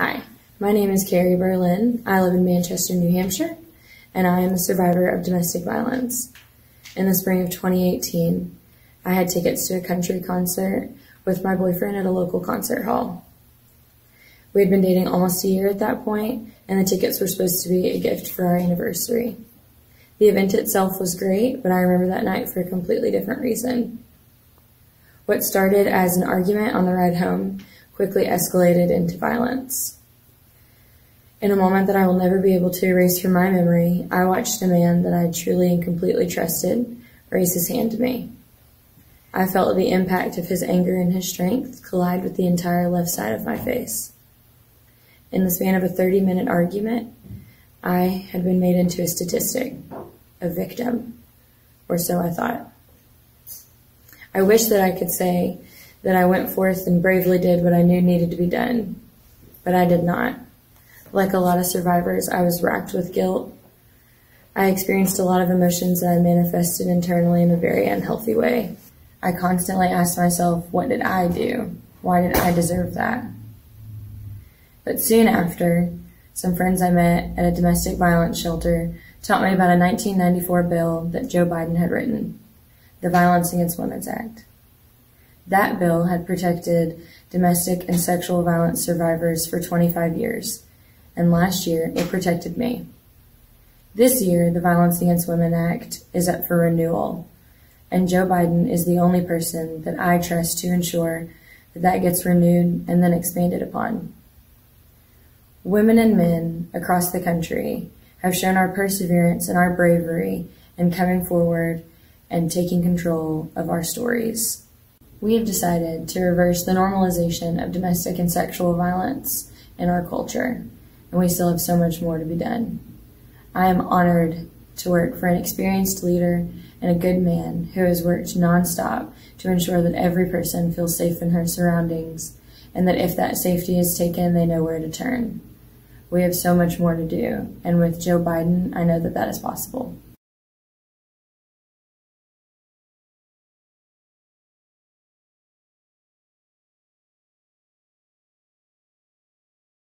Hi, my name is Cari Berlin. I live in Manchester, New Hampshire, and I am a survivor of domestic violence. In the spring of 2018, I had tickets to a country concert with my boyfriend at a local concert hall. We had been dating almost a year at that point, and the tickets were supposed to be a gift for our anniversary. The event itself was great, but I remember that night for a completely different reason. What started as an argument on the ride home quickly escalated into violence. In a moment that I will never be able to erase from my memory, I watched a man that I truly and completely trusted raise his hand to me. I felt the impact of his anger and his strength collide with the entire left side of my face. In the span of a 30 minute argument, I had been made into a statistic, a victim, or so I thought. I wish that I could say that I went forth and bravely did what I knew needed to be done, but I did not. Like a lot of survivors, I was racked with guilt. I experienced a lot of emotions that I manifested internally in a very unhealthy way. I constantly asked myself, what did I do? Why did I deserve that? But soon after, some friends I met at a domestic violence shelter taught me about a 1994 bill that Joe Biden had written, the Violence Against Women's Act. That bill had protected domestic and sexual violence survivors for 25 years, and last year it protected me. This year, the Violence Against Women Act is up for renewal, and Joe Biden is the only person that I trust to ensure that that gets renewed and then expanded upon. Women and men across the country have shown our perseverance and our bravery in coming forward and taking control of our stories. We have decided to reverse the normalization of domestic and sexual violence in our culture, and we still have so much more to be done. I am honored to work for an experienced leader and a good man who has worked nonstop to ensure that every person feels safe in her surroundings and that if that safety is taken, they know where to turn. We have so much more to do, and with Joe Biden, I know that that is possible.